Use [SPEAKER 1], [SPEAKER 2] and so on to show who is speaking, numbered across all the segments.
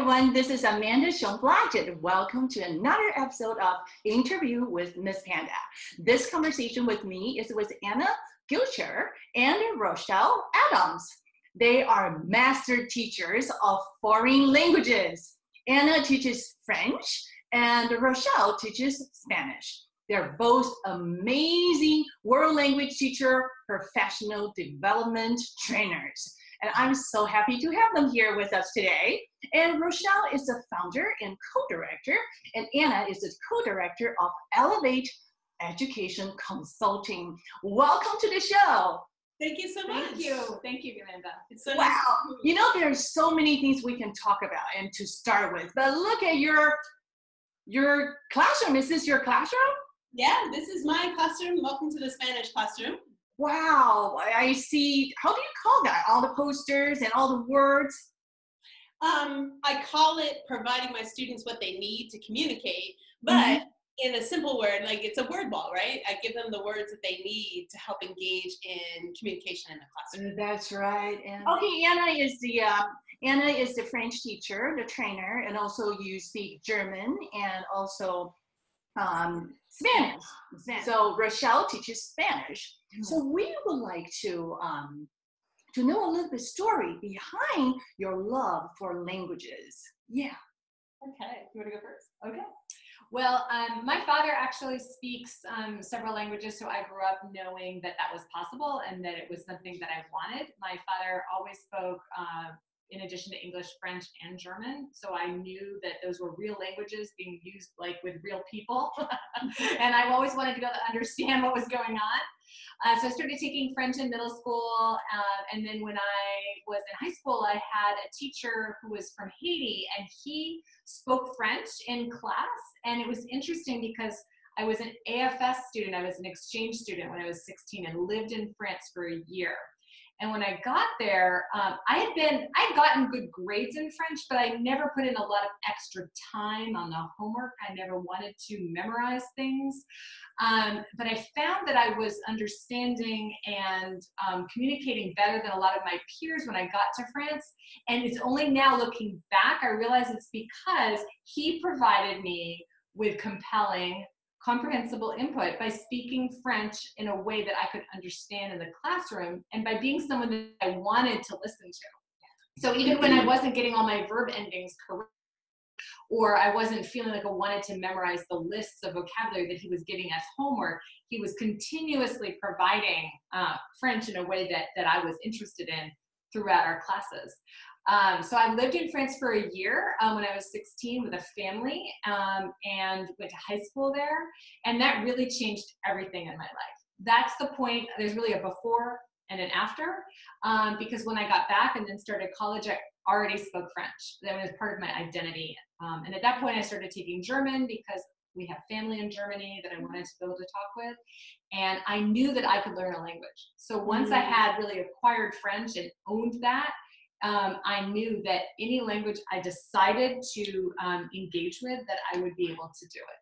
[SPEAKER 1] everyone, this is Amanda Hsiung Welcome to another episode of Interview with Miss Panda. This conversation with me is with Anna Gilcher and Rachelle Adams. They are master teachers of foreign languages. Anna teaches French and Rachelle teaches Spanish. They're both amazing world language teacher, professional development trainers. And I'm so happy to have them here with us today. And Rachelle is the founder and co-director, and Anna is the co-director of Elevate Education Consulting. Welcome to the show.
[SPEAKER 2] Thank you so
[SPEAKER 3] much. Thank you. Thank you, Yolanda.
[SPEAKER 1] It's so wow. Nice you know, there's so many things we can talk about and to start with. But look at your your classroom. Is this your classroom?
[SPEAKER 2] Yeah, this is my classroom. Welcome to the Spanish classroom.
[SPEAKER 1] Wow, I see. How do you call that? All the posters and all the words?
[SPEAKER 2] Um, I call it providing my students what they need to communicate, but mm-hmm. in a simple word, like it's a word wall, right? I give them the words that they need to help engage in communication in the classroom.
[SPEAKER 1] That's right. And okay, Anna is the uh, Anna is the French teacher, the trainer, and also you speak German and also um, Spanish. Spanish. So Rachelle teaches Spanish. Mm-hmm. So we would like to um, to know a little bit story behind your love for languages. Yeah.
[SPEAKER 3] Okay, you want to go first? Okay. Well, um, my father actually speaks um, several languages, so I grew up knowing that that was possible and that it was something that I wanted. My father always spoke uh, in addition to English, French, and German. So I knew that those were real languages being used like with real people. and I've always wanted to be able to understand what was going on. Uh, so I started taking French in middle school. Uh, and then when I was in high school, I had a teacher who was from Haiti and he spoke French in class. And it was interesting because I was an AFS student. I was an exchange student when I was 16 and lived in France for a year. And when I got there, um, I had been, I had gotten good grades in French, but I never put in a lot of extra time on the homework. I never wanted to memorize things. Um, but I found that I was understanding and um, communicating better than a lot of my peers when I got to France. And it's only now looking back, I realize it's because he provided me with compelling comprehensible input by speaking French in a way that I could understand in the classroom and by being someone that I wanted to listen to. So even when I wasn't getting all my verb endings correct, or I wasn't feeling like I wanted to memorize the lists of vocabulary that he was giving as homework, he was continuously providing uh, French in a way that, that I was interested in throughout our classes. Um, so I lived in France for a year um, when I was 16 with a family um, and went to high school there. And that really changed everything in my life. That's the point. There's really a before and an after um, because when I got back and then started college, I already spoke French. That was part of my identity. Um, and at that point, I started taking German because we have family in Germany that I wanted to be able to talk with. And I knew that I could learn a language. So once mm-hmm. I had really acquired French and owned that, um, I knew that any language I decided to um, engage with, that I would be able to do it.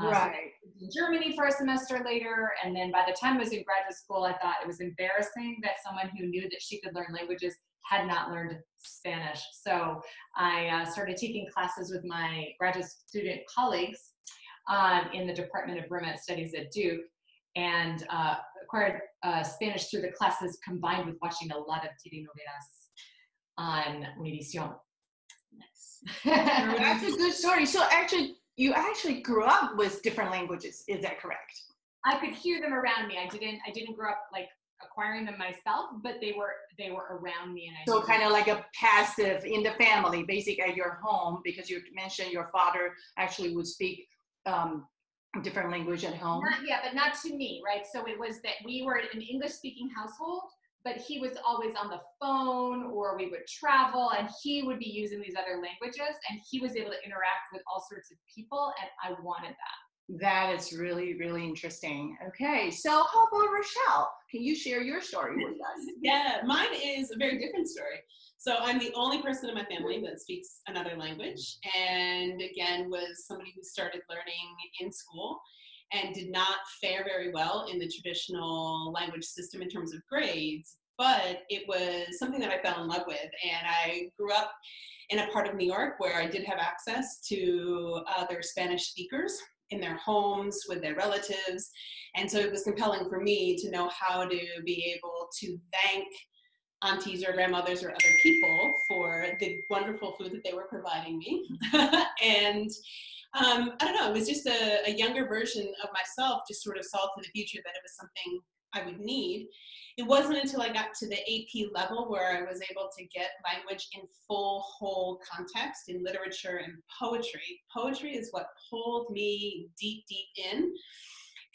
[SPEAKER 1] Uh, right.
[SPEAKER 3] So in Germany for a semester later, and then by the time I was in graduate school, I thought it was embarrassing that someone who knew that she could learn languages had not learned Spanish. So I uh, started taking classes with my graduate student colleagues um, in the Department of Romance Studies at Duke and uh, acquired uh, Spanish through the classes combined with watching a lot of telenovelas on Univision.
[SPEAKER 1] Nice. That's a good story. So actually, you actually grew up with different languages. Is that correct?
[SPEAKER 3] I could hear them around me. I didn't. I didn't grow up like acquiring them myself, but they were they were around me. And
[SPEAKER 1] I so kind of like a passive in the family, basic at your home, because you mentioned your father actually would speak um, different language at home.
[SPEAKER 3] Not, yeah, but not to me, right? So it was that we were an English speaking household, but he was always on the phone or we would travel and he would be using these other languages and he was able to interact with all sorts of people and I wanted that.
[SPEAKER 1] That is really, really interesting. Okay, so how about Rachelle? Can you share your story with us?
[SPEAKER 2] yeah, mine is a very different story. So I'm the only person in my family that speaks another language, and again was somebody who started learning in school and did not fare very well in the traditional language system in terms of grades, but it was something that I fell in love with. And I grew up in a part of New York where I did have access to other Spanish speakers in their homes with their relatives. And so it was compelling for me to know how to be able to thank aunties or grandmothers or other people for the wonderful food that they were providing me. and um, I don't know, it was just a, a, younger version of myself, just sort of saw to the future that it was something I would need. It wasn't until I got to the AP level where I was able to get language in full, whole context in literature and poetry. Poetry is what pulled me deep, deep in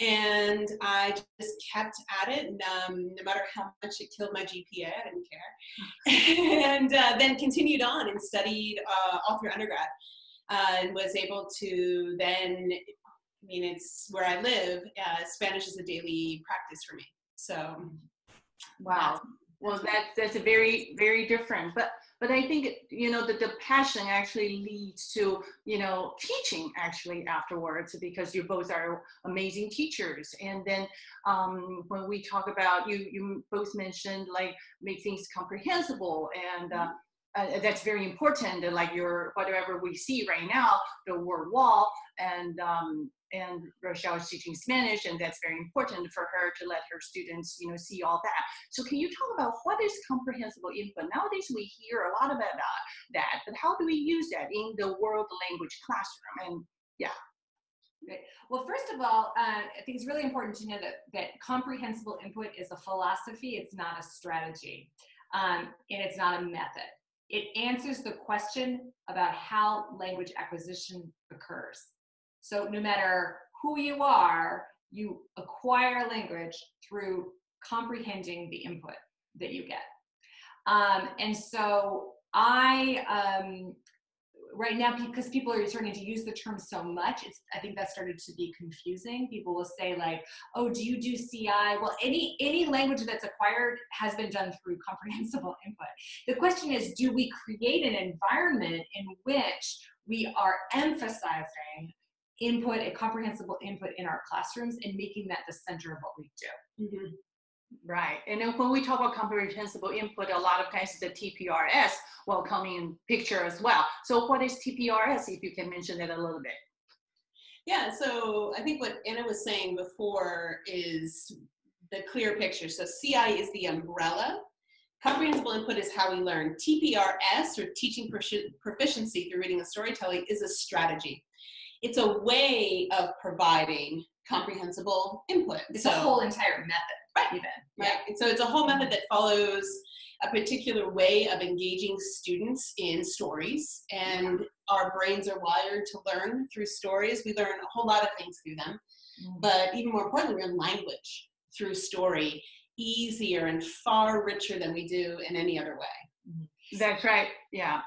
[SPEAKER 2] and I just kept at it, and, um, no matter how much it killed my GPA, I didn't care. and uh, then continued on and studied uh, all through undergrad, uh, and was able to then. I mean, it's where I live. Uh, Spanish is a daily practice for me. So,
[SPEAKER 1] wow. Well, that's that's a very very different, but but I think you know that the passion actually leads to you know teaching actually afterwards because you both are amazing teachers. And then um, when we talk about you, you both mentioned like make things comprehensible and. Uh, uh, that's very important. Like your whatever we see right now, the word wall, and um, and Rachelle is teaching Spanish, and that's very important for her to let her students, you know, see all that. So can you talk about what is comprehensible input? Nowadays we hear a lot about that, but how do we use that in the world language classroom? And yeah.
[SPEAKER 3] Well, first of all, uh, I think it's really important to know that, that comprehensible input is a philosophy, it's not a strategy, um, and it's not a method. It answers the question about how language acquisition occurs. So no matter who you are, you acquire language through comprehending the input that you get. Um, and so I, um, right now, because people are starting to use the term so much, it's, I think that started to be confusing. People will say like, oh, do you do CI? Well, any, any language that's acquired has been done through comprehensible input. The question is, do we create an environment in which we are emphasizing input, a comprehensible input in our classrooms and making that the center of what we do.
[SPEAKER 1] Mm-hmm. Right. And then when we talk about comprehensible input, a lot of times the TPRS will come in picture as well. So what is TPRS, if you can mention that a little bit?
[SPEAKER 2] Yeah, so I think what Anna was saying before is the clear picture. So CI is the umbrella. Comprehensible input is how we learn. TPRS, or teaching proficiency through reading and storytelling, is a strategy it's a way of providing comprehensible input.
[SPEAKER 3] It's so, a whole entire method,
[SPEAKER 2] right? Even right. And so it's a whole method that follows a particular way of engaging students in stories, and our brains are wired to learn through stories. We learn a whole lot of things through them, mm-hmm. but even more importantly, we learn language through story easier and far richer than we do in any other way.
[SPEAKER 1] Mm-hmm. That's right. Yeah.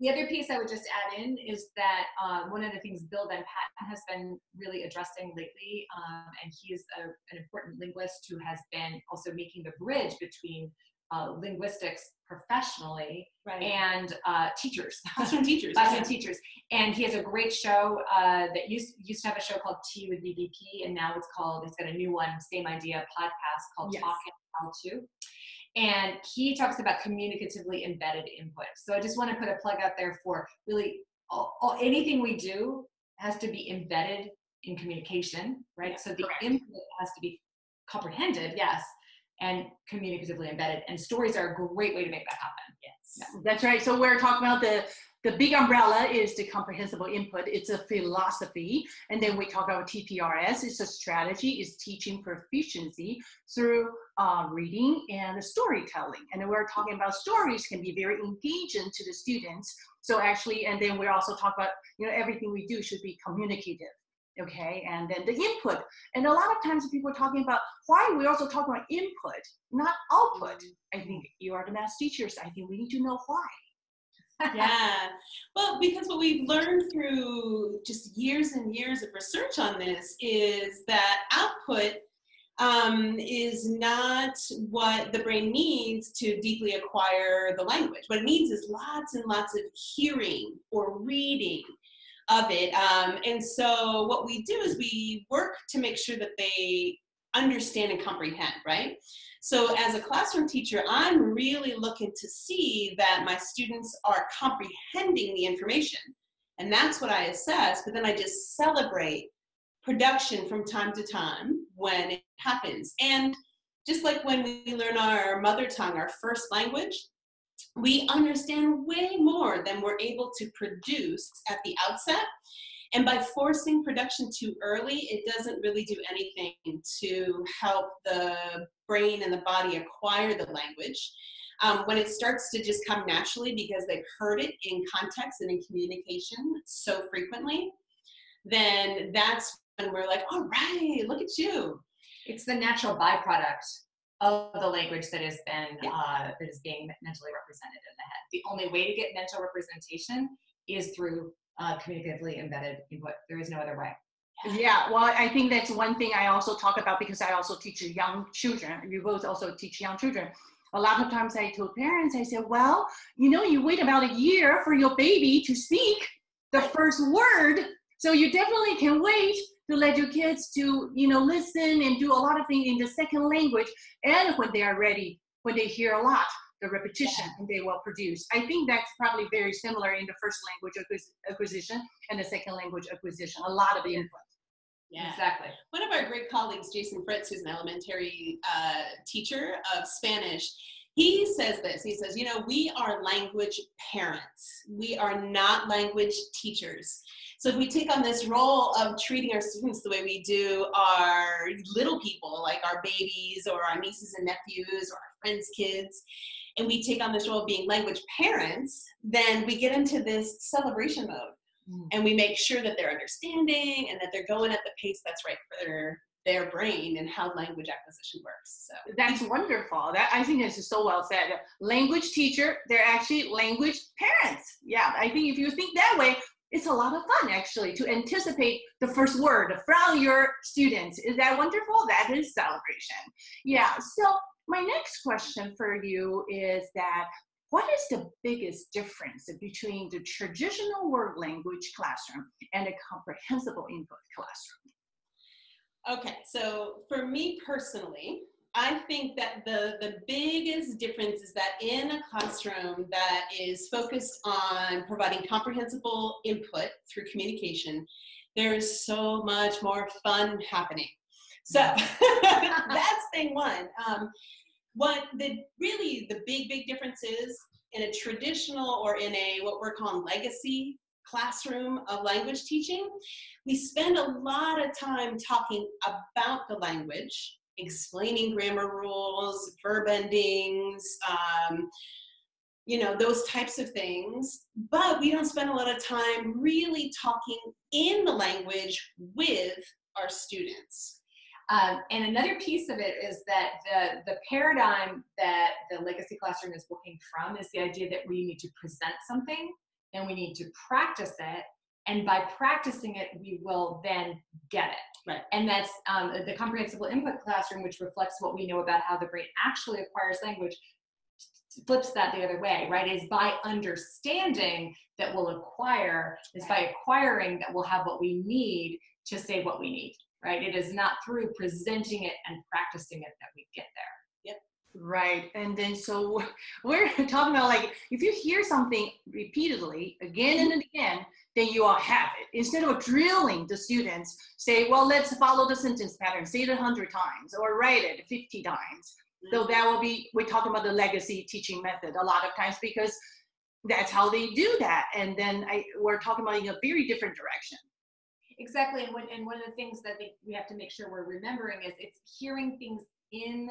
[SPEAKER 3] The other piece I would just add in is that um, one of the things Bill VanPatten has been really addressing lately, um, and he is a, an important linguist who has been also making the bridge between uh, linguistics professionally right. and uh, teachers,
[SPEAKER 2] classroom teachers,
[SPEAKER 3] classroom yeah. teachers. And he has a great show uh, that used used to have a show called Tea with BVP, and now it's called it's got a new one, same idea, podcast called yes. Talk and How to. And he talks about communicatively embedded input. So I just want to put a plug out there for really all, all, anything we do has to be embedded in communication, right? Yeah, so the correct. input has to be comprehended, yes, and communicatively embedded. And stories are a great way to make that happen.
[SPEAKER 1] Yes. Yeah. That's right. So we're talking about the the big umbrella is the comprehensible input. It's a philosophy. And then we talk about TPRS. It's a strategy. It's teaching proficiency through uh, reading and storytelling. And we're talking about stories can be very engaging to the students. So actually, and then we're also talking about, you know, everything we do should be communicative. Okay, and then the input. And a lot of times people are talking about why we also talk about input, not output. I think you are the math teachers. I think we need to know why
[SPEAKER 2] yeah. Well, because what we've learned through just years and years of research on this is that output um, is not what the brain needs to deeply acquire the language. What it needs is lots and lots of hearing or reading of it. Um, and so what we do is we work to make sure that they understand and comprehend, right? So, as a classroom teacher, I'm really looking to see that my students are comprehending the information. And that's what I assess, but then I just celebrate production from time to time when it happens. And just like when we learn our mother tongue, our first language, we understand way more than we're able to produce at the outset. And by forcing production too early, it doesn't really do anything to help the brain and the body acquire the language. Um, when it starts to just come naturally because they've heard it in context and in communication so frequently, then that's when we're like, all right, look at you.
[SPEAKER 3] It's the natural byproduct of the language that has been yeah. uh, that is being mentally represented in the head. The only way to get mental representation is through uh, communicatively embedded input. There is no other way.
[SPEAKER 1] Yeah, well, I think that's one thing I also talk about because I also teach young children. You both also teach young children. A lot of times I told parents, I said, well, you know, you wait about a year for your baby to speak the first word. So you definitely can wait to let your kids to you know listen and do a lot of things in the second language and when they are ready when they hear a lot the repetition yeah. and they will produce i think that's probably very similar in the first language acquisition and the second language acquisition a lot of the input
[SPEAKER 2] yeah, exactly. One of our great colleagues, Jason Fritze, who's an elementary uh, teacher of Spanish, he says this. He says, you know, we are language parents. We are not language teachers. So if we take on this role of treating our students the way we do our little people, like our babies or our nieces and nephews or our friends' kids, and we take on this role of being language parents, then we get into this celebration mode. Mm. And we make sure that they're understanding and that they're going at the pace that's right for their their brain and how language acquisition works. So
[SPEAKER 1] that's wonderful. That I think is so well said. Language teacher, they're actually language parents. Yeah, I think if you think that way, it's a lot of fun actually to anticipate the first word from your students. Is that wonderful? That is celebration. Yeah. So my next question for you is that what is the biggest difference between the traditional word language classroom and a comprehensible input classroom?
[SPEAKER 2] Okay, so for me personally, I think that the, the biggest difference is that in a classroom that is focused on providing comprehensible input through communication, there is so much more fun happening. So that's thing one. Um, what the really the big big difference is in a traditional or in a what we're calling legacy classroom of language teaching, we spend a lot of time talking about the language explaining grammar rules, verb endings, um, you know, those types of things. But we don't spend a lot of time really talking in the language with our students.
[SPEAKER 3] Um, and another piece of it is that the, the paradigm that the legacy classroom is working from is the idea that we need to present something and we need to practice it. And by practicing it we will then get it.
[SPEAKER 2] Right.
[SPEAKER 3] And that's um, the comprehensible input classroom which reflects what we know about how the brain actually acquires language flips that the other way right? Is by understanding that we'll acquire is by acquiring that we'll have what we need to say what we need right it is not through presenting it and practicing it that we get there
[SPEAKER 2] yep
[SPEAKER 1] Right. And then so we're talking about like if you hear something repeatedly again and again, then you all have it. Instead of drilling the students, say, well, let's follow the sentence pattern, say it a hundred times or write it 50 times. Mm-hmm. So that will be, we're talking about the legacy teaching method a lot of times because that's how they do that. And then I, we're talking about in a very different direction.
[SPEAKER 3] Exactly. And, when, and one of the things that we have to make sure we're remembering is it's hearing things in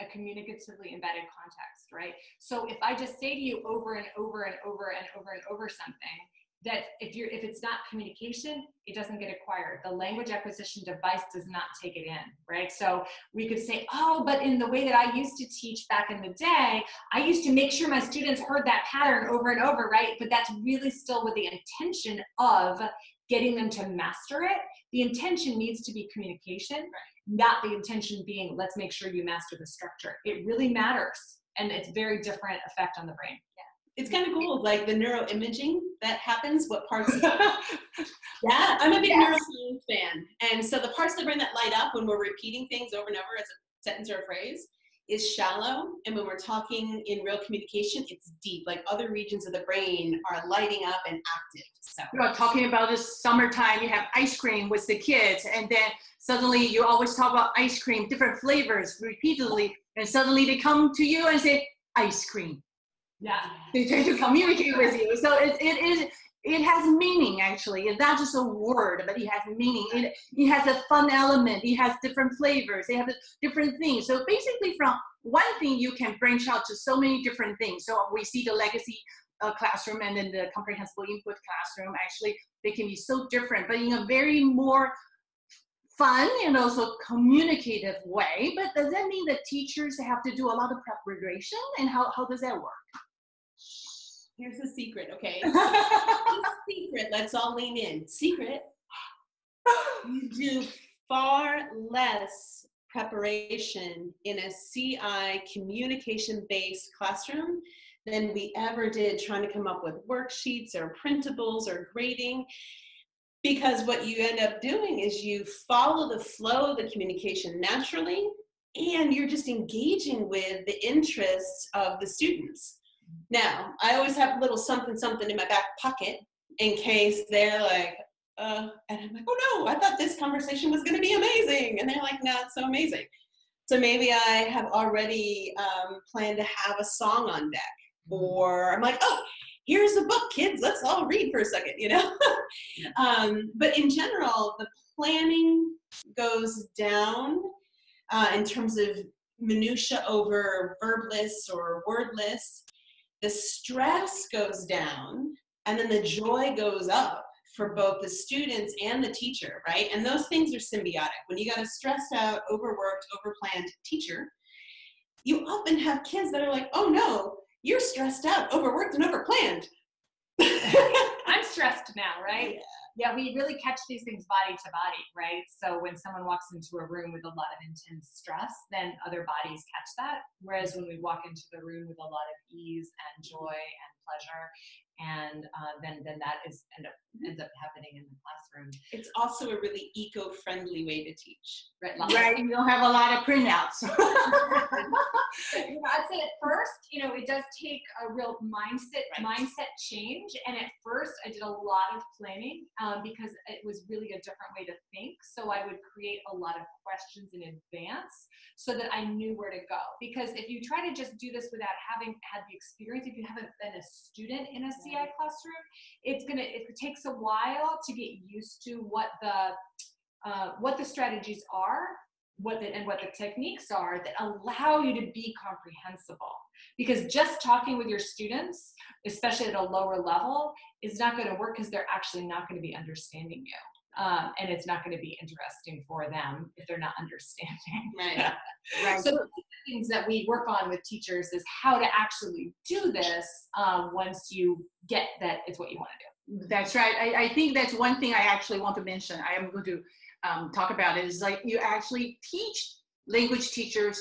[SPEAKER 3] a communicatively embedded context, right? So if I just say to you over and over and over and over and over something, that if you're if it's not communication it doesn't get acquired the language acquisition device does not take it in right so we could say oh but in the way that i used to teach back in the day i used to make sure my students heard that pattern over and over right but that's really still with the intention of getting them to master it the intention needs to be communication not the intention being let's make sure you master the structure it really matters and it's very different effect on the brain Yeah.
[SPEAKER 2] it's kind of cool, like the neuroimaging that happens, what parts. yeah, I'm a big yes. neuroscience fan. And so the parts of the brain that light up when we're repeating things over and over as a sentence or a phrase, is shallow, and when we're talking in real communication, it's deep. Like other regions of the brain are lighting up and active. So
[SPEAKER 1] You're talking about this summertime, you have ice cream with the kids, and then suddenly you always talk about ice cream, different flavors repeatedly, and suddenly they come to you and say, ice cream.
[SPEAKER 3] Yeah.
[SPEAKER 1] They try to communicate with you. So it, it is it has meaning actually. It's not just a word, but it has meaning. It, it has a fun element. It has different flavors. It has different things. So basically from one thing you can branch out to so many different things. So we see the legacy uh, classroom and then the comprehensible input classroom. Actually, they can be so different, but in a very more fun and also communicative way. But does that mean that teachers have to do a lot of preparation? And how, how does that work?
[SPEAKER 2] Here's the secret, okay? secret, let's all lean in. Secret, you do far less preparation in a CI communication based classroom than we ever did trying to come up with worksheets or printables or grading. Because what you end up doing is you follow the flow of the communication naturally and you're just engaging with the interests of the students. Now, I always have a little something something in my back pocket in case they're like, uh, and I'm like, oh no, I thought this conversation was going to be amazing. And they're like, no, it's so amazing. So maybe I have already um, planned to have a song on deck. Or I'm like, oh, here's a book, kids, let's all read for a second, you know? um, but in general, the planning goes down uh, in terms of minutia over verbless or wordless the stress goes down and then the joy goes up for both the students and the teacher, right? And those things are symbiotic. When you got a stressed out, overworked, overplanned teacher, you often have kids that are like, oh no, you're stressed out, overworked, and overplanned.
[SPEAKER 3] I'm stressed now, right? Yeah we really catch these things body to body, right? So when someone walks into a room with a lot of intense stress, then other bodies catch that. Whereas when we walk into the room with a lot of ease and joy and pleasure, and uh, then then that is end up ends up happening in the classroom.
[SPEAKER 2] It's also a really eco-friendly way to teach.
[SPEAKER 1] Right, right. You don't have a lot of printouts. you
[SPEAKER 3] know, I'd say at first, you know, it does take a real mindset right. mindset change. And at first, I did a lot of planning um, because it was really a different way to think. So I would create a lot of questions in advance so that I knew where to go. Because if you try to just do this without having had the experience, if you haven't been a student in a CI classroom, it's gonna it takes a while to get used to what the uh, what the strategies are what the, and what the techniques are that allow you to be comprehensible. Because just talking with your students especially at a lower level is not going to work because they're actually not going to be understanding you um, and it's not going to be interesting for them if they're not understanding
[SPEAKER 2] right
[SPEAKER 3] right so the things that we work on with teachers is how to actually do this um, once you get that it's what you want to do
[SPEAKER 1] that's right. I, I, think that's one thing I actually want to mention. I am going to um, talk about it is like you actually teach language teachers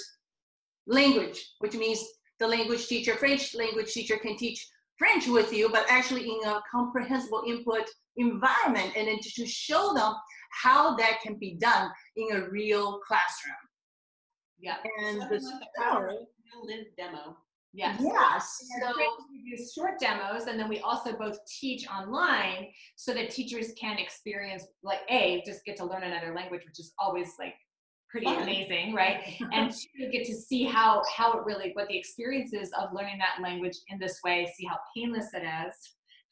[SPEAKER 1] language, which means the language teacher, French language teacher can teach French with you, but actually in a comprehensible input environment and then to show them how that can be done in a real classroom.
[SPEAKER 2] Yeah.
[SPEAKER 1] And
[SPEAKER 2] the like live demo.
[SPEAKER 3] Yes.
[SPEAKER 1] Yes.
[SPEAKER 3] So we do short demos, and then we also both teach online so that teachers can experience, like, a just get to learn another language, which is always like pretty Fun. amazing, right? and two, get to see how how it really what the experience is of learning that language in this way, see how painless it is,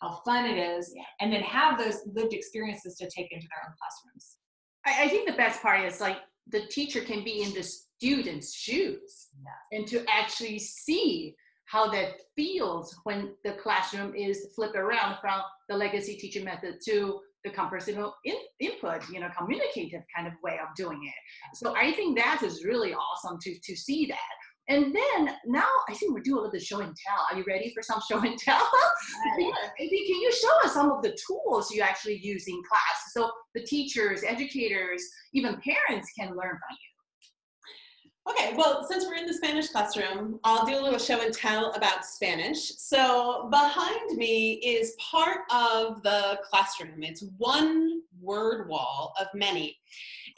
[SPEAKER 3] how fun it is, yeah. and then have those lived experiences to take into their own classrooms.
[SPEAKER 1] I, I think the best part is like the teacher can be in the student's shoes yeah. and to actually see how that feels when the classroom is flipped around from the legacy teaching method to the comprehensible in, input, you know, communicative kind of way of doing it. So I think that is really awesome to, to see that. And then now I think we're doing a little show and tell. Are you ready for some show and tell? Maybe can you show us some of the tools you actually use in class so the teachers, educators, even parents can learn from you?
[SPEAKER 2] Okay, well, since we're in the Spanish classroom, I'll do a little show and tell about Spanish. So behind me is part of the classroom. It's one word wall of many.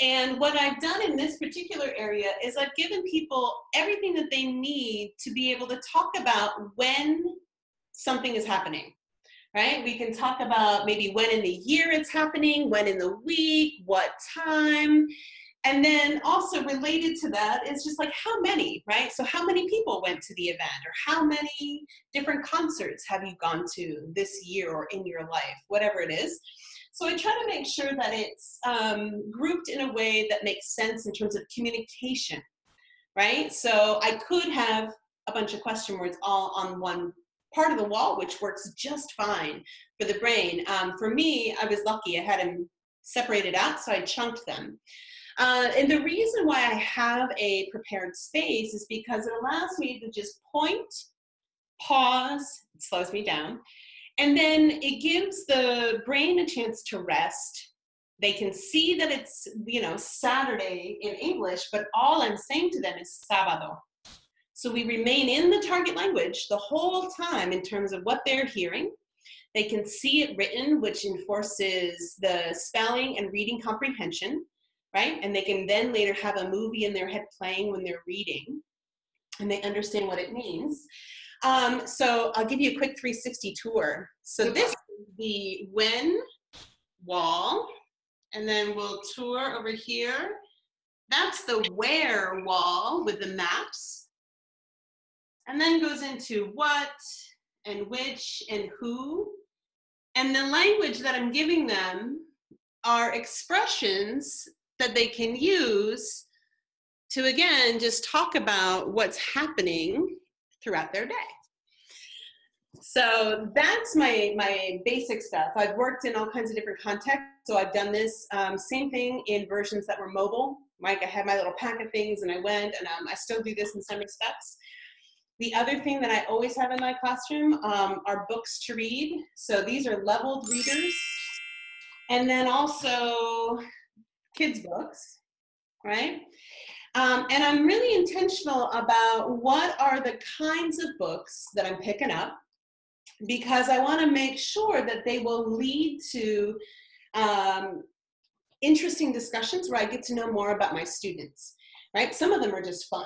[SPEAKER 2] And what I've done in this particular area is I've given people everything that they need to be able to talk about when something is happening. Right? We can talk about maybe when in the year it's happening, when in the week, what time. And then also related to that is just like how many, right? So, how many people went to the event, or how many different concerts have you gone to this year or in your life, whatever it is. So I try to make sure that it's um, grouped in a way that makes sense in terms of communication, right? So I could have a bunch of question words all on one part of the wall, which works just fine for the brain. Um, for me, I was lucky. I had them separated out, so I chunked them. Uh, and the reason why I have a prepared space is because it allows me to just point, pause, it slows me down, and then it gives the brain a chance to rest. They can see that it's, you know, Saturday in English, but all I'm saying to them is sábado. So we remain in the target language the whole time in terms of what they're hearing. They can see it written, which enforces the spelling and reading comprehension, right? And they can then later have a movie in their head playing when they're reading and they understand what it means. Um, so I'll give you a quick 360 tour. So this is the when wall, and then we'll tour over here. That's the where wall with the maps. And then goes into what and which and who. And the language that I'm giving them are expressions that they can use to again just talk about what's happening throughout their day. So that's my my basic stuff. I've worked in all kinds of different contexts. So I've done this um, same thing in versions that were mobile. Like I had my little pack of things and I went, and um, I still do this in some respects. The other thing that I always have in my classroom um, are books to read. So these are leveled readers, and then also kids books, right? Um, and I'm really intentional about what are the kinds of books that I'm picking up because I want to make sure that they will lead to um, interesting discussions where I get to know more about my students, right? Some of them are just fun,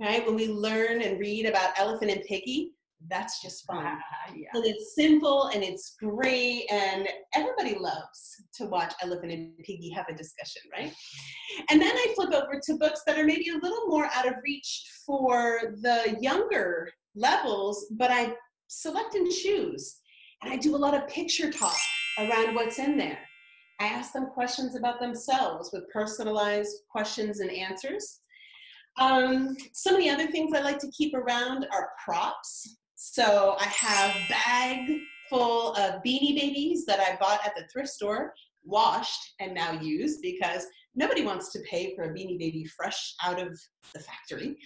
[SPEAKER 2] right? When we learn and read about Elephant and Piggie, that's just fun. Uh, yeah. And it's simple and it's great, and everybody loves to watch Elephant and Piggie have a discussion, right? And then I flip over to books that are maybe a little more out of reach for the younger levels, but I select and choose. And I do a lot of picture talk around what's in there. I ask them questions about themselves with personalized questions and answers. Um, some of the other things I like to keep around are props. So I have bag full of beanie babies that I bought at the thrift store, washed and now used because nobody wants to pay for a beanie baby fresh out of the factory.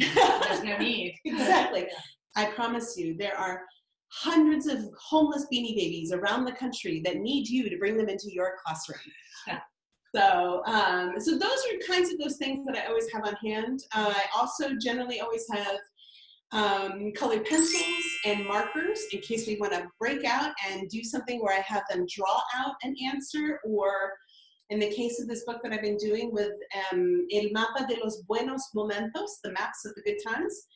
[SPEAKER 3] There's no need.
[SPEAKER 2] exactly. I promise you, there are hundreds of homeless beanie babies around the country that need you to bring them into your classroom. Yeah. So, um, so those are kinds of those things that I always have on hand. Uh, I also generally always have um, colored pencils and markers in case we want to break out and do something where I have them draw out an answer or in the case of this book that I've been doing with um, El Mapa de los Buenos Momentos, the maps of the good times,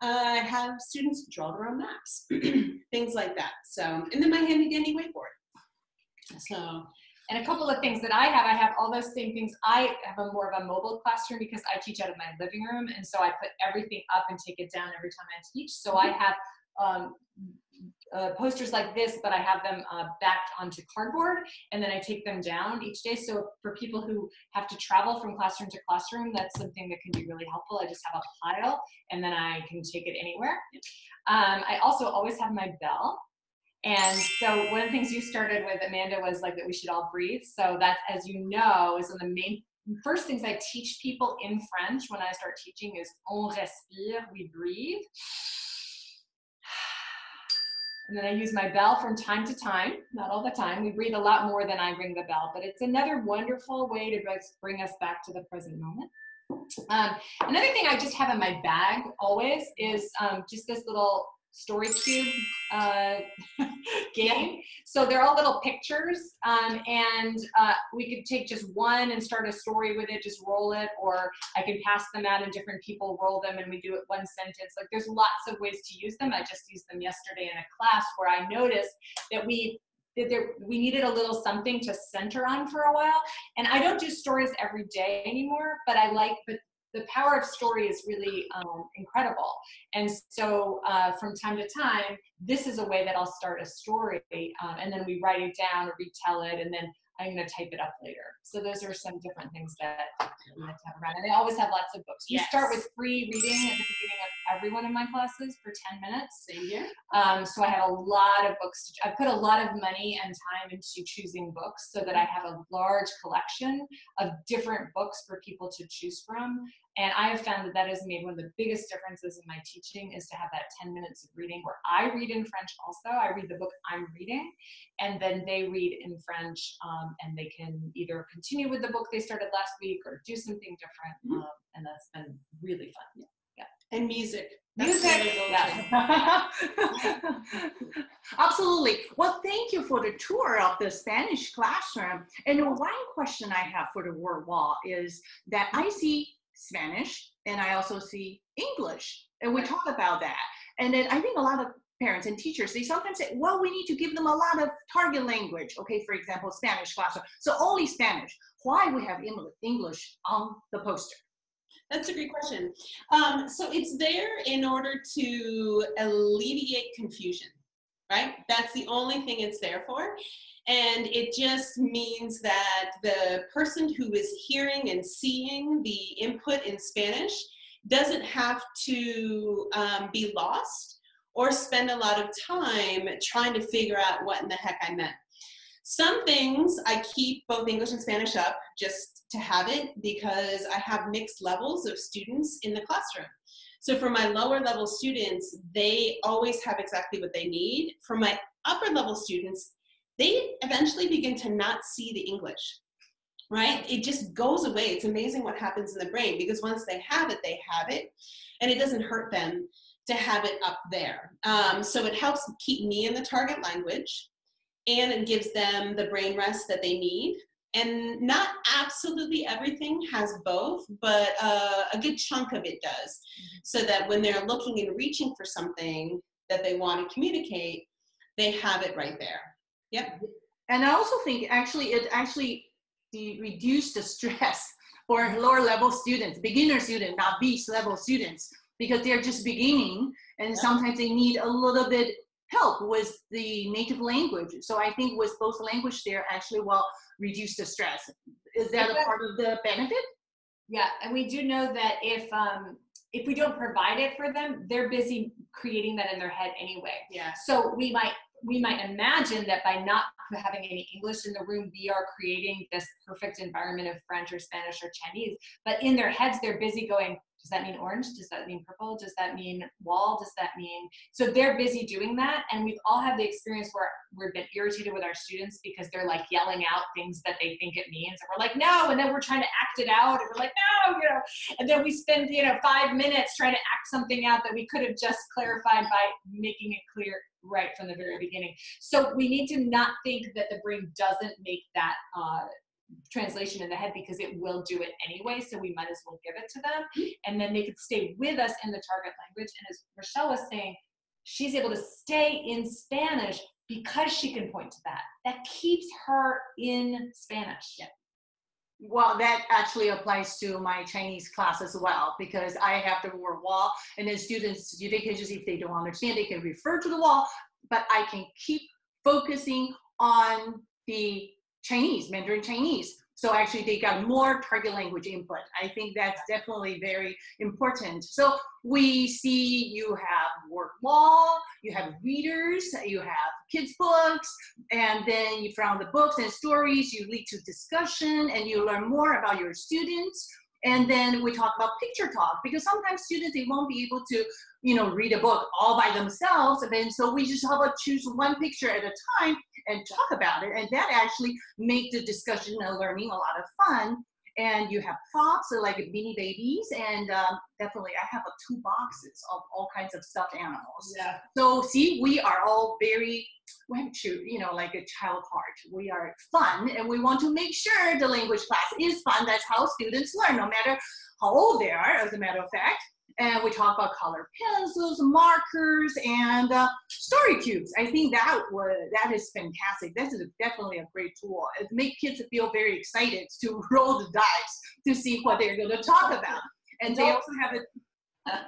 [SPEAKER 2] uh, I have students draw their own maps, things like that. So, and then my handy dandy whiteboard. So,
[SPEAKER 3] and a couple of things that I have, I have all those same things. I have a more of a mobile classroom because I teach out of my living room, and so I put everything up and take it down every time I teach. So I have um, uh, posters like this, but I have them uh, backed onto cardboard and then I take them down each day. So for people who have to travel from classroom to classroom, that's something that can be really helpful. I just have a pile and then I can take it anywhere. Um, I also always have my bell. And so one of the things you started with, Amanda, was like that we should all breathe. So that, as you know, is one of the main first things I teach people in French when I start teaching is on respire, we breathe. And then I use my bell from time to time, not all the time. We breathe a lot more than I ring the bell, but it's another wonderful way to bring us back to the present moment. Um, another thing I just have in my bag always is um, just this little story cube uh, game. So they're all little pictures, um, and uh, we could take just one and start a story with it, just roll it, or I can pass them out and different people roll them, and we do it one sentence. Like there's lots of ways to use them. I just used them yesterday in a class where I noticed that we that there, we needed a little something to center on for a while. And I don't do stories every day anymore, but I like, but the power of story is really um, incredible. And so uh, from time to time, this is a way that I'll start a story um, and then we write it down or retell it and then I'm going to type it up later. So those are some different things that we like to have around. And I always have lots of books. We
[SPEAKER 2] Yes.
[SPEAKER 3] start with free reading at the beginning of every one of my classes for 10 minutes.
[SPEAKER 2] Same here.
[SPEAKER 3] Um, so I have a lot of books. To, I put a lot of money and time into choosing books so that I have a large collection of different books for people to choose from. And I have found that that has made one of the biggest differences in my teaching is to have that 10 minutes of reading where I read in French also. I read the book I'm reading, and then they read in French, um, and they can either continue with the book they started last week or do something different.
[SPEAKER 2] Mhm.
[SPEAKER 3] Um, and that's been really fun. Yeah.
[SPEAKER 2] And music.
[SPEAKER 3] Music,
[SPEAKER 2] they go
[SPEAKER 3] yes.
[SPEAKER 1] Absolutely. Well, thank you for the tour of the Spanish classroom. And one question I have for the word wall is that I see Spanish and I also see English, and we talk about that. And then I think a lot of parents and teachers they sometimes say, well, we need to give them a lot of target language. Okay, for example, Spanish classroom, so only Spanish. Why we have English on the poster?
[SPEAKER 2] That's a great question. Um, so it's there in order to alleviate confusion, right? That's the only thing it's there for. And it just means that the person who is hearing and seeing the input in Spanish doesn't have to um, be lost or spend a lot of time trying to figure out what in the heck I meant. Some things I keep both English and Spanish up just to have it because I have mixed levels of students in the classroom. So for my lower level students, they always have exactly what they need. For my upper level students, they eventually begin to not see the English, right? It just goes away. It's amazing what happens in the brain because once they have it, they have it, and it doesn't hurt them to have it up there. Um, so it helps keep me in the target language and it gives them the brain rest that they need. And not absolutely everything has both, but uh, a good chunk of it does. So that when they're looking and reaching for something that they want to communicate, they have it right there. Yep.
[SPEAKER 1] And I also think actually it actually reduced the stress for lower level students, beginner students, not beast level students, because they're just beginning and
[SPEAKER 2] Yeah.
[SPEAKER 1] sometimes they need a little bit help with the native language. So I think with both language, they're actually will reduce the stress. Is that a part of the benefit?
[SPEAKER 3] Yeah, and we do know that if um, if we don't provide it for them, they're busy creating that in their head anyway.
[SPEAKER 2] Yeah.
[SPEAKER 3] So we might we might imagine that by not having any English in the room, we are creating this perfect environment of French or Spanish or Chinese. But in their heads, they're busy going, does that mean orange? Does that mean purple? Does that mean wall? Does that mean? So they're busy doing that. And we've all had the experience where we've been irritated with our students because they're like yelling out things that they think it means. And we're like, no. And then we're trying to act it out. And we're like, no, you know. And then we spend, you know, five minutes trying to act something out that we could have just clarified by making it clear right from the very beginning. So we need to not think that the brain doesn't make that uh, translation in the head because it will do it anyway. So we might as well give it to them, and then they could stay with us in the target language. And as Rachelle was saying, she's able to stay in Spanish because she can point to that. That keeps her in Spanish.
[SPEAKER 1] Well, that actually applies to my Chinese class as well because I have the word wall, and then students, they can just, if they don't understand, they can refer to the wall, but I can keep focusing on the Chinese, Mandarin Chinese. So actually, they got more target language input. I think that's definitely very important. So we see you have word wall, you have readers, you have kids' books, and then you found the books and stories you lead to discussion and you learn more about your students and then we talk about picture talk because sometimes students they won't be able to you know read a book all by themselves and then so we just how about choose one picture at a time and talk about it and that actually make the discussion and learning a lot of fun and you have props like beanie babies, and um, definitely I have a two boxes of all kinds of stuffed animals.
[SPEAKER 3] Yeah.
[SPEAKER 1] So see, we are all very we have to, you know, like a child heart. We are fun, and we want to make sure the language class is fun. That's how students learn, no matter how old they are, as a matter of fact and we talk about color pencils, markers, and uh, story cubes. I think that was that is fantastic. This is definitely a great tool. It makes kids feel very excited to roll the dice to see what they're going to talk about, and they also have it.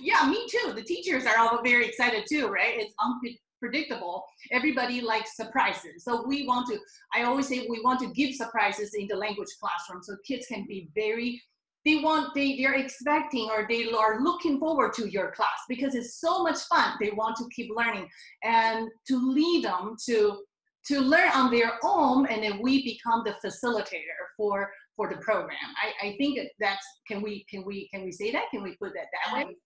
[SPEAKER 1] yeah, me too. The teachers are all very excited too, right? It's unpredictable. Everybody likes surprises. So we want to, I always say we want to give surprises in the language classroom so kids can be very they want they they're expecting or they are looking forward to your class because it's so much fun. They want to keep learning and to lead them to to learn on their own and then we become the facilitator for for the program. I i think that's can we can we can we say that? Can we put that that way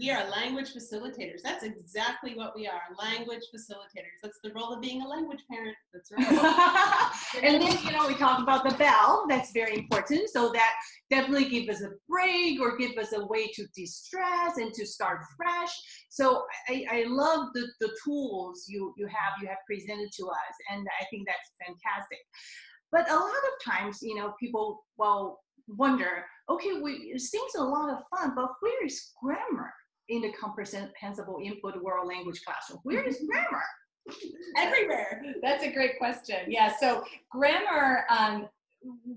[SPEAKER 2] we are language facilitators. That's exactly what we are, language facilitators. That's the role of being a language parent. That's right.
[SPEAKER 1] and then, you know, we talk about the bell. That's very important. So that definitely give us a break or give us a way to de-stress and to start fresh. So I, I love the, the tools you, you have, you have presented to us. And I think that's fantastic. But a lot of times, you know, people, well, wonder, okay, we, it seems a lot of fun, but where is grammar? In the comprehensible input world language classroom? Where is grammar?
[SPEAKER 3] Everywhere. That's a great question. Yeah, so grammar, um,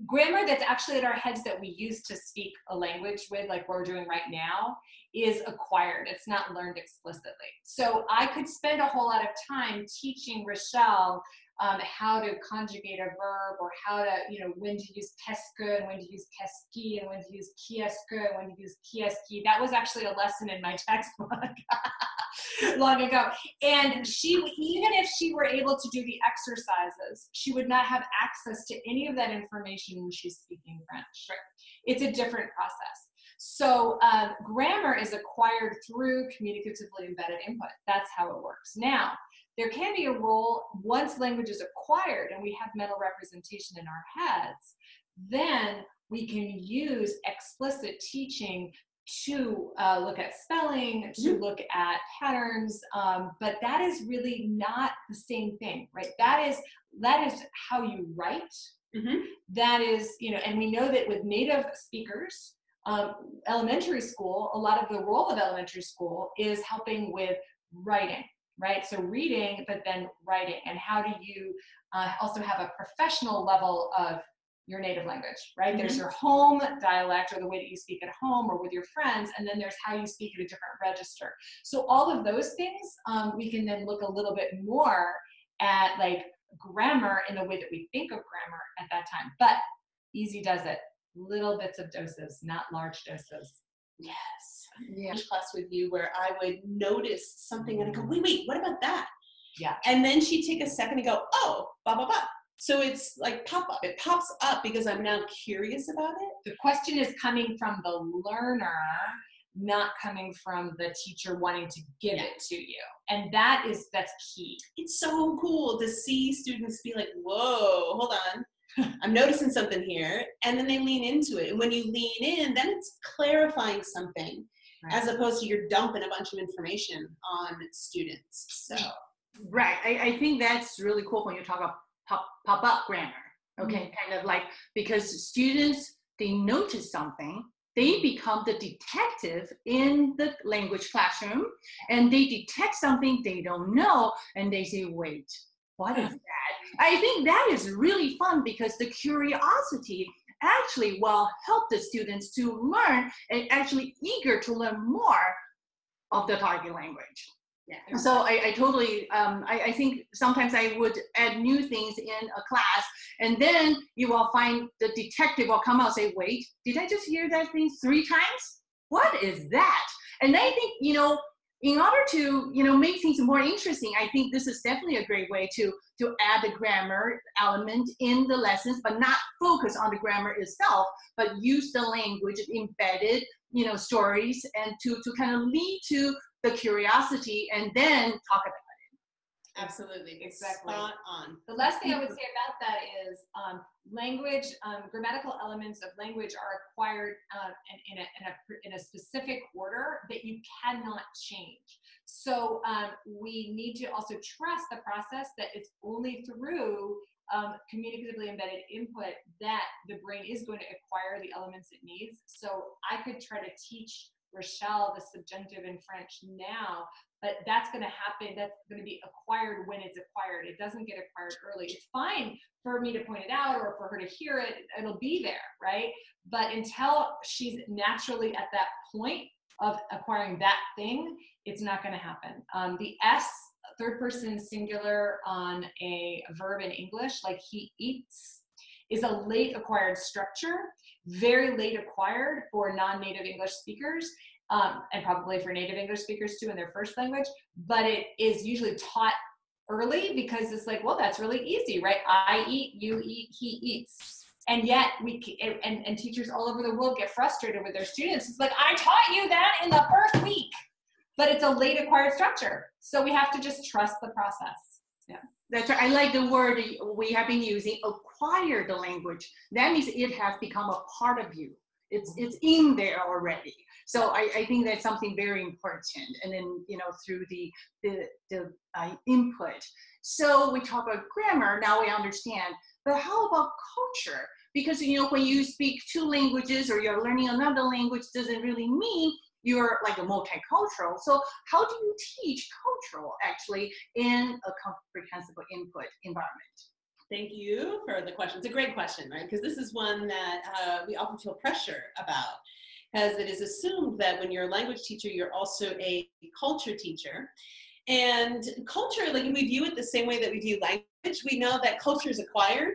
[SPEAKER 3] grammar that's actually in our heads that we use to speak a language with, like we're doing right now, is acquired. It's not learned explicitly. So I could spend a whole lot of time teaching Rachelle um, how to conjugate a verb or how to, you know, when to use que and when to use qu'est-ce and when to use qui and when to use est That was actually a lesson in my textbook long ago. And she, even if she were able to do the exercises, she would not have access to any of that information when she's speaking French. Right. It's a different process. So um, grammar is acquired through communicatively embedded input. That's how it works. Now, there can be a role once language is acquired and we have mental representation in our heads, then we can use explicit teaching to uh, look at spelling, to mm-hmm. look at patterns, um, but that is really not the same thing, right? That is that is how you write. Mm-hmm. That is, you know, and we know that with native speakers, um, elementary school, a lot of the role of elementary school is helping with writing right? So reading, but then writing. And how do you uh, also have a professional level of your native language, right? Mm-hmm. There's your home dialect or the way that you speak at home or with your friends, and then there's how you speak at a different register. So all of those things, um, we can then look a little bit more at like grammar in the way that we think of grammar at that time. But easy does it. Little bits of doses, not large doses.
[SPEAKER 2] Yes yeah. class with you where I would notice something and I go, wait, wait, what about that?
[SPEAKER 3] Yeah.
[SPEAKER 2] And then she'd take a second and go, oh, blah, blah, blah. So it's like pop up. It pops up because I'm now curious about it.
[SPEAKER 3] The question is coming from the learner, not coming from the teacher wanting to give yeah. it to you. And that is that's key.
[SPEAKER 2] It's so cool to see students be like, whoa, hold on. I'm noticing something here. And then they lean into it. And when you lean in, then it's clarifying something right. as opposed to you're dumping a bunch of information on students. So,
[SPEAKER 1] right. I, I think that's really cool when you talk about pop, pop up grammar. Okay, mm-hmm. kind of like because students they notice something, they become the detective in the language classroom, and they detect something they don't know, and they say, "Wait, what is that?" I think that is really fun because the curiosity actually will help the students to learn and actually eager to learn more of the target language. Yeah. So I, I totally, um, I, I, think sometimes I would add new things in a class, and then you will find the detective will come out and say, "Wait, did I just hear that thing three times? What is that?" And I think you know in order to you know make things more interesting i think this is definitely a great way to to add the grammar element in the lessons but not focus on the grammar itself but use the language embedded you know stories and to to kind of lead to the curiosity and then talk about
[SPEAKER 2] Absolutely.
[SPEAKER 3] Exactly.
[SPEAKER 2] Spot on.
[SPEAKER 3] The last thing I would say about that is um, language, um, grammatical elements of language are acquired uh, in, in, a, in, a, in a specific order that you cannot change. So um, we need to also trust the process that it's only through um, communicatively embedded input that the brain is going to acquire the elements it needs. So I could try to teach Rachelle the subjunctive in French now, but that's going to happen. That's going to be acquired when it's acquired. It doesn't get acquired early. It's fine for me to point it out or for her to hear it. It'll be there, right? But until she's naturally at that point of acquiring that thing, it's not going to happen. Um, the S, third person singular on a verb in English, like he eats, is a late acquired structure, very late acquired for non native English speakers. Um, and probably for native English speakers too in their first language, but it is usually taught early because it's like, well, that's really easy, right? I eat, you eat, he eats and yet we and, and teachers all over the world get frustrated with their students it's like i taught you that in the first week but it's a late acquired structure so we have to just trust the process yeah
[SPEAKER 1] that's i like the word we have been using acquire the language. That means it has become a part of you. It's it's in there already. So I, I think that's something very important. And then you know through the the, the uh, input. So we talk about grammar now we understand. But how about culture? Because you know, when you speak two languages or you're learning another language, doesn't really mean you're like a multicultural. So how do you teach cultural actually in a comprehensible input environment?
[SPEAKER 2] Thank you for the question. It's a great question, right? Because this is one that uh, we often feel pressure about, as it is assumed that when you're a language teacher, you're also a culture teacher. And culture, like we view it the same way that we view language. We know that culture is acquired.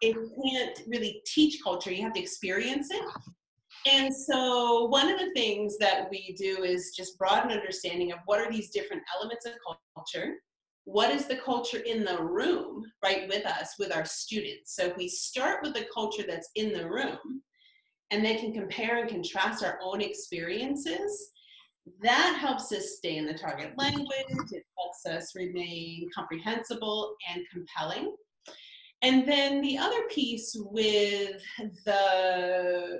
[SPEAKER 2] It can't really teach culture. You have to experience it. And so one of the things that we do is just broaden understanding of what are these different elements of culture. What is the culture in the room, right, with us, with our students? So if we start with the culture that's in the room and they can compare and contrast our own experiences, that helps us stay in the target language. It helps us remain comprehensible and compelling. And then the other piece with the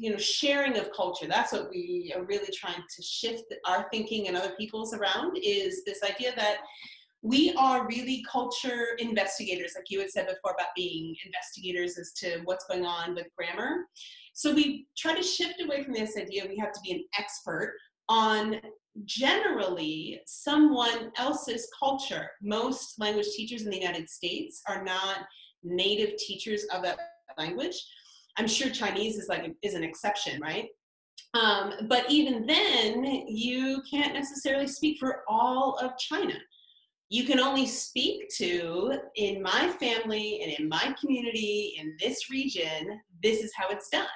[SPEAKER 2] you know sharing of culture that's what we are really trying to shift our thinking and other people's around is this idea that we are really culture investigators like you had said before about being investigators as to what's going on with grammar so we try to shift away from this idea we have to be an expert on generally someone else's culture. Most language teachers in the United States are not native teachers of that language. I'm sure Chinese is like is an exception, right? Um, but even then, you can't necessarily speak for all of China. You can only speak to, in my family and in my community, in this region, this is how it's done.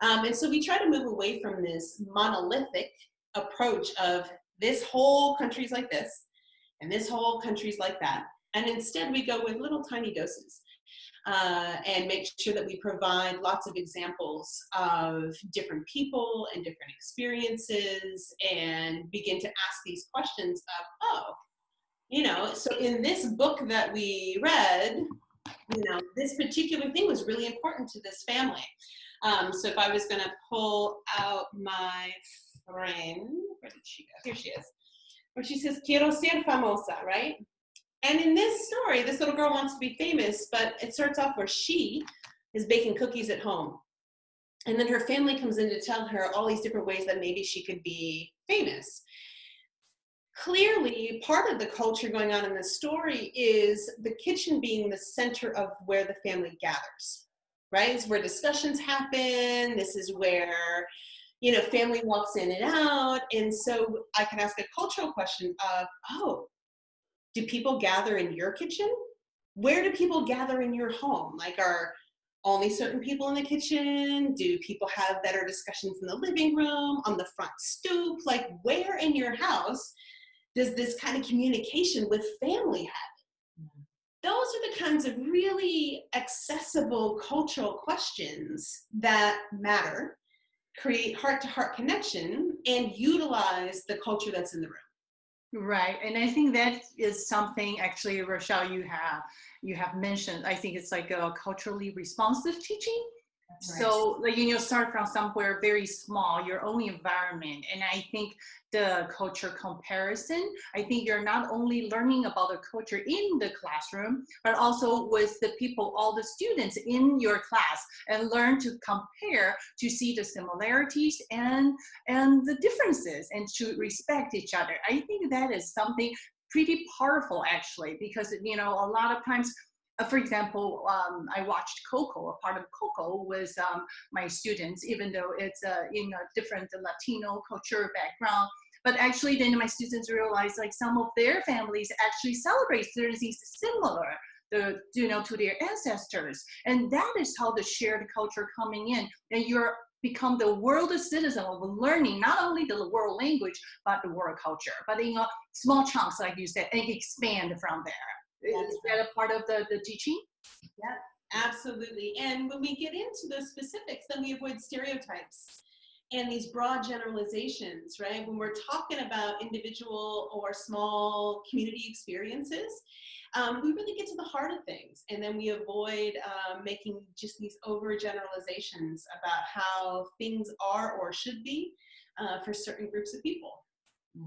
[SPEAKER 2] Um, and so we try to move away from this monolithic approach of this whole country's like this and this whole country's like that. And instead, we go with little tiny doses. Uh, and make sure that we provide lots of examples of different people and different experiences and begin to ask these questions of, oh, you know, so in this book that we read, you know, this particular thing was really important to this family. Um, so if I was going to pull out my friend, where did she go? Here she is. Where she says, Quiero ser famosa, right? And in this story, this little girl wants to be famous, but it starts off where she is baking cookies at home. And then her family comes in to tell her all these different ways that maybe she could be famous. Clearly, part of the culture going on in this story is the kitchen being the center of where the family gathers, right? It's where discussions happen. This is where you know, family walks in and out. And so I can ask a cultural question of, oh, do people gather in your kitchen? Where do people gather in your home? Like, are only certain people in the kitchen? Do people have better discussions in the living room, on the front stoop? Like, where in your house does this kind of communication with family happen? Those are the kinds of really accessible cultural questions that matter create heart to heart connection and utilize the culture that's in the room.
[SPEAKER 1] Right, and I think that is something actually, Rachelle, you have you have mentioned. I think it's like a culturally responsive teaching. So like you know, start from somewhere very small, your own environment, and I think the culture comparison. I think you're not only learning about the culture in the classroom, but also with the people, all the students in your class, and learn to compare to see the similarities and and the differences, and to respect each other. I think that is something pretty powerful actually because you know a lot of times uh, for example, um, I watched Coco, a part of Coco with um, my students, even though it's uh, in a different Latino culture background. But actually, then my students realized like some of their families actually celebrate Thursdays similar the you know to their ancestors, and that is how the shared culture coming in, and you're become the world citizen of learning not only the world language but the world culture, but in small chunks, like you said, and expand from there. Is that a part of the, the teaching?
[SPEAKER 2] Yeah, absolutely. And when we get into the specifics, then we avoid stereotypes and these broad generalizations, right? When we're talking about individual or small community experiences, um, we really get to the heart of things. And then we avoid um, making just these overgeneralizations about how things are or should be uh, for certain groups of people.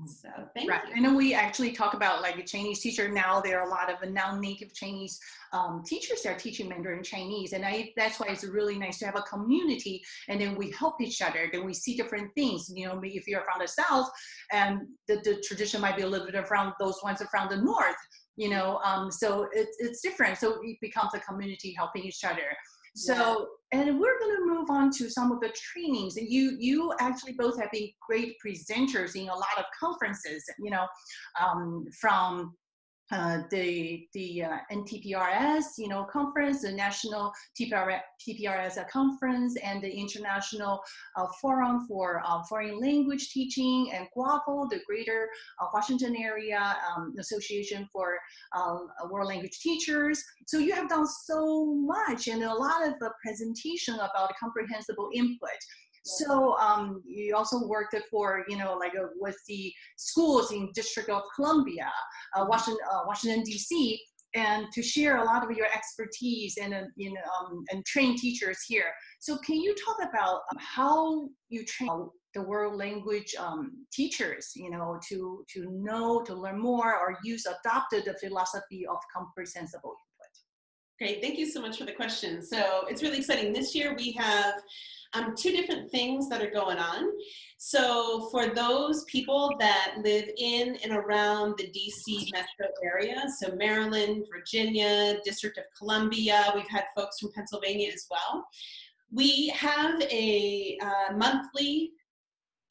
[SPEAKER 2] So thank
[SPEAKER 1] Right.
[SPEAKER 2] you.
[SPEAKER 1] And then we actually talk about like a Chinese teacher. Now there are a lot of non-native Chinese um, teachers that are teaching Mandarin Chinese, and I that's why it's really nice to have a community. And then we help each other. Then we see different things. You know, if you're from the south, and the, the tradition might be a little bit from those ones are from the north. You know, um, so it's it's different. So it becomes a community helping each other. So, and we're going to move on to some of the trainings. And you, you actually both have been great presenters in a lot of conferences. You know, um, from uh, the the uh, NTPRS, you know, conference, the National TPR, TPRS conference, and the International uh, Forum for uh, Foreign Language Teaching, and GWAFL, the Greater uh, Washington Area um, Association for um, World Language Teachers. So you have done so much, and a lot of the presentation about comprehensible input. So um, you also worked for, you know, like uh, with the schools in District of Columbia, uh, Washington, uh, Washington D.C., and to share a lot of your expertise and uh, you know um, and train teachers here. So can you talk about how you train the world language um, teachers, you know, to to know, to learn more, or use adopted the philosophy of comprehensible?
[SPEAKER 2] Great, thank you so much for the question. So it's really exciting. This year we have um, two different things that are going on. So for those people that live in and around the DC metro area, so Maryland, Virginia, District of Columbia, we've had folks from Pennsylvania as well. We have a uh, monthly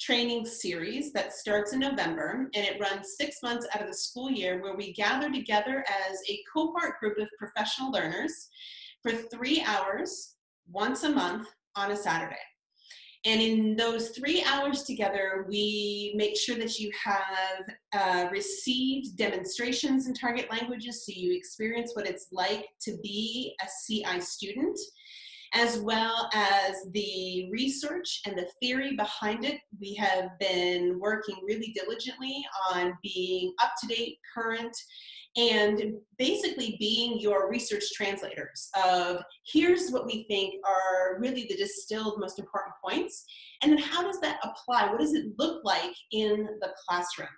[SPEAKER 2] training series that starts in November and it runs six months out of the school year where we gather together as a cohort group of professional learners for three hours once a month on a Saturday. And in those three hours together, we make sure that you have uh, received demonstrations in target languages so you experience what it's like to be a CI student, as well as the research and the theory behind it. We have been working really diligently on being up to date, current, and basically being your research translators of here's what we think are really the distilled most important points and then how does that apply? What does it look like in the classroom?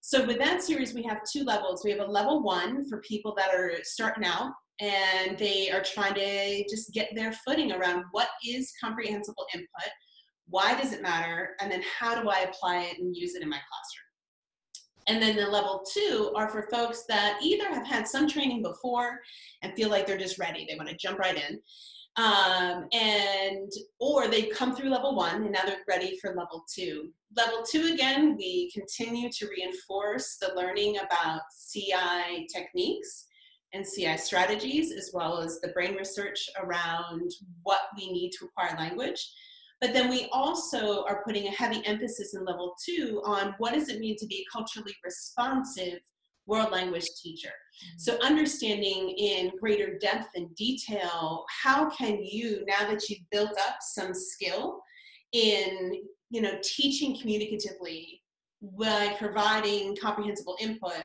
[SPEAKER 2] So with that series we have two levels. We have a level one for people that are starting out and they are trying to just get their footing around what is comprehensible input why does it matter and then how do i apply it and use it in my classroom and then the level two are for folks that either have had some training before and feel like they're just ready. They want to jump right in. Um, and or they come through level one and now they're ready for level two. Level two again, we continue to reinforce the learning about CI techniques and CI strategies, as well as the brain research around what we need to acquire language. But then we also are putting a heavy emphasis in level two on what does it mean to be a culturally responsive world language teacher. Mm-hmm. So understanding in greater depth and detail, how can you, now that you've built up some skill in, you know, teaching communicatively, by providing comprehensible input,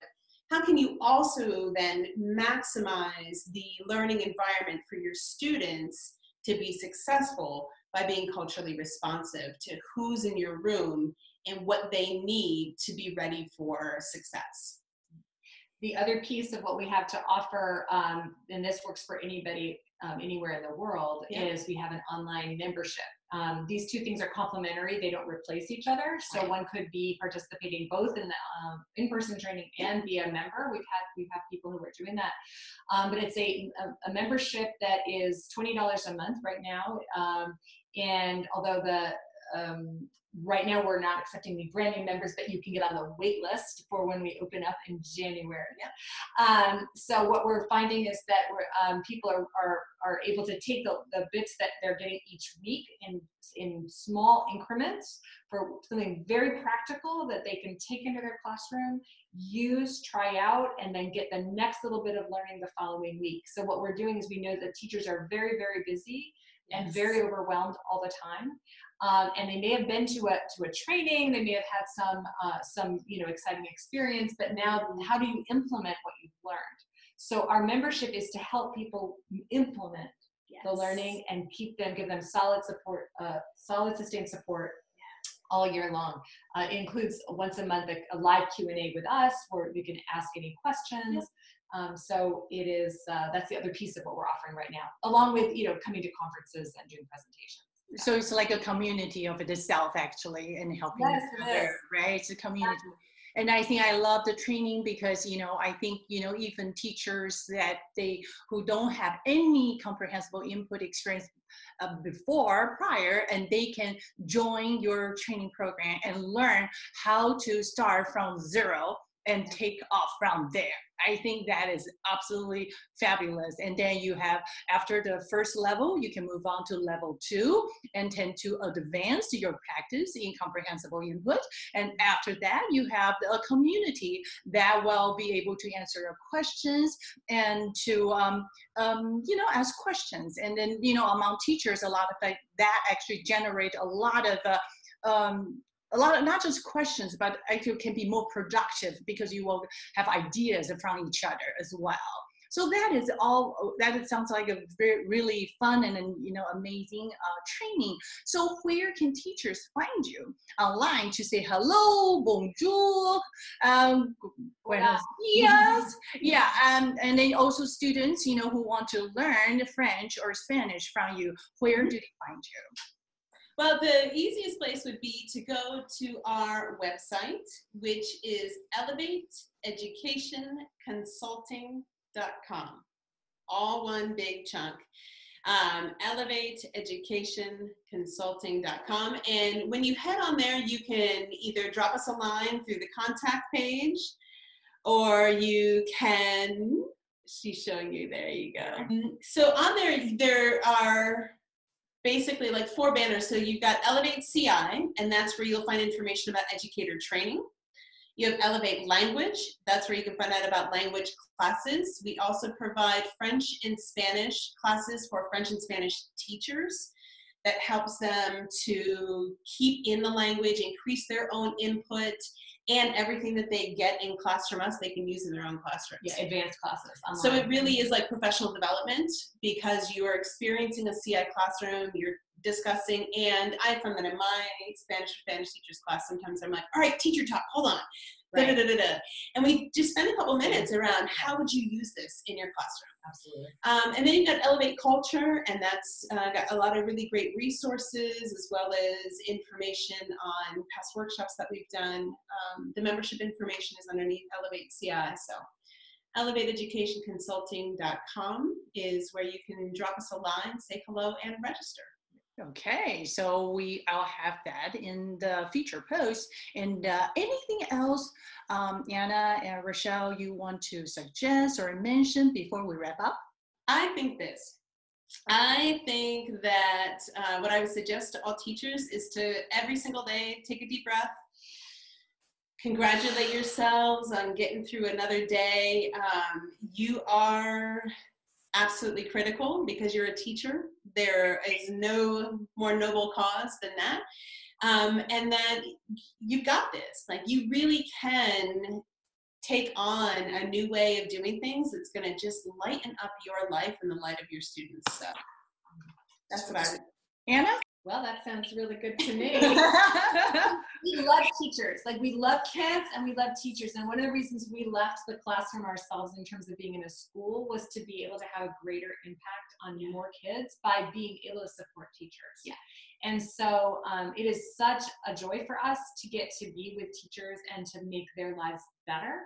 [SPEAKER 2] how can you also then maximize the learning environment for your students to be successful by being culturally responsive to who's in your room and what they need to be ready for success?
[SPEAKER 3] The other piece of what we have to offer, um, and this works for anybody um, anywhere in the world,
[SPEAKER 2] Yeah.
[SPEAKER 3] is we have an online membership. Um, these two things are complementary; they don't replace each other. So
[SPEAKER 2] Right.
[SPEAKER 3] one could be participating both in the um, in-person training and be a member. We've had we have people who are doing that, um, but it's a, a, a membership that is twenty dollars a month right now. Um, and although the um, right now we're not accepting the brand new members, but you can get on the wait list for when we open up in January. Um, so what we're finding is that we're, um, people are, are, are able to take the, the bits that they're getting each week in, in small increments for something very practical that they can take into their classroom, use, try out, and then get the next little bit of learning the following week. So what we're doing is we know that teachers are very, very busy and very overwhelmed all the time. Um, and they may have been to a to a training, they may have had some uh, some you know exciting experience, but now how do you implement what you've learned? So our membership is to help people implement the learning and keep them, give them solid support, uh, solid sustained support all year long. Uh, it includes once a month a, a live Q and A with us, where you can ask any questions. Um, so it is uh, that's the other piece of what we're offering right now, along with you know coming to conferences and doing presentations.
[SPEAKER 1] So it's like a community of itself actually and helping
[SPEAKER 3] Yes,
[SPEAKER 1] each other, right? It's a community. And I think I love the training because, you know, I think, you know, even teachers that they, who don't have any comprehensible input experience uh, before, prior, and they can join your training program and learn how to start from zero and take off from there. I think that is absolutely fabulous. And then you have, after the first level, you can move on to level two and tend to advance your practice in comprehensible input. And after that, you have a community that will be able to answer your questions and to, um, um, you know, ask questions. And then, you know, among teachers, a lot of that, actually generate a lot of uh, um, a lot of not just questions, but I feel can be more productive because you will have ideas from each other as well. So that is all. That it sounds like a very really fun and you know amazing uh, training. So where can teachers find you online to say hello, bonjour, um, buenos dias? Yeah, um, and then also students, you know, who want to learn French or Spanish from you. Where do they find you?
[SPEAKER 2] Well, the easiest place would be to go to our website, which is elevateeducationconsulting.com. All one big chunk. Um, elevateeducationconsulting.com. And when you head on there, you can either drop us a line through the contact page or you can. She's showing you. There you go. So on there, there are basically like four banners. So you've got Elevate CI, and that's where you'll find information about educator training. You have Elevate Language, that's where you can find out about language classes. We also provide French and Spanish classes for French and Spanish teachers that helps them to keep in the language, increase their own input, and everything that they get in class from us, they can use in their own classrooms.
[SPEAKER 3] Yeah, advanced classes.
[SPEAKER 2] So it really is like professional development because you are experiencing a CI classroom, you're discussing, and I found that in my Spanish Spanish teachers class, sometimes I'm like, all right, teacher talk, hold on. Da, da, da, da. And we just spend a couple minutes around how would you use this in your classroom.
[SPEAKER 3] Absolutely.
[SPEAKER 2] Um, and then you've got Elevate Culture, and that's uh, got a lot of really great resources as well as information on past workshops that we've done. Um, the membership information is underneath Elevate CI. So elevateeducationconsulting.com is where you can drop us a line, say hello, and register.
[SPEAKER 1] Okay, so we I'll have that in the feature post. And uh, anything else, um, Anna and Rachelle, you want to suggest or mention before we wrap up?
[SPEAKER 2] I think this. I think that uh, what I would suggest to all teachers is to every single day take a deep breath, congratulate yourselves on getting through another day. Um, you are absolutely critical because you're a teacher. There is no more noble cause than that. Um, and then you've got this. Like you really can take on a new way of doing things that's going to just lighten up your life and the life of your students. So that's what I.
[SPEAKER 1] Anna?
[SPEAKER 3] Well, that sounds really good to me. we love teachers. Like we love kids and we love teachers. And one of the reasons we left the classroom ourselves in terms of being in a school was to be able to have a greater impact on more kids by being able to support teachers.
[SPEAKER 2] Yeah.
[SPEAKER 3] And so um, it is such a joy for us to get to be with teachers and to make their lives better.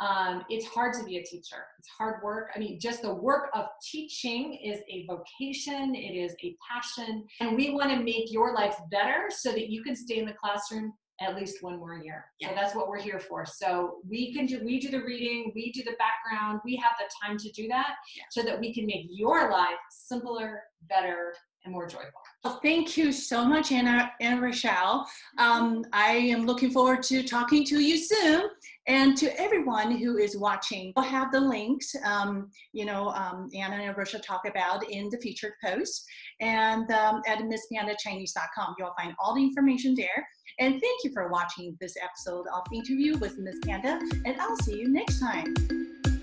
[SPEAKER 3] Um, it's hard to be a teacher. It's hard work. I mean, just the work of teaching is a vocation, it is a passion, and we want to make your life better so that you can stay in the classroom at least one more year.
[SPEAKER 2] Yeah.
[SPEAKER 3] So that's what we're here for. So we can do we do the reading, we do the background, we have the time to do that
[SPEAKER 2] Yeah.
[SPEAKER 3] so that we can make your life simpler, better, and more joyful.
[SPEAKER 1] Well, thank you so much, Anna and Rachelle. Um, I am looking forward to talking to you soon. And to everyone who is watching, we'll have the links, um, you know, um, Anna and Rachelle talk about in the featured post. And um, at MissPandaChinese.com, you'll find all the information there. And thank you for watching this episode of Interview with Miss Panda. And I'll see you next time.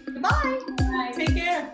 [SPEAKER 1] Goodbye.
[SPEAKER 3] Bye.
[SPEAKER 2] Take care.